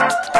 Bye.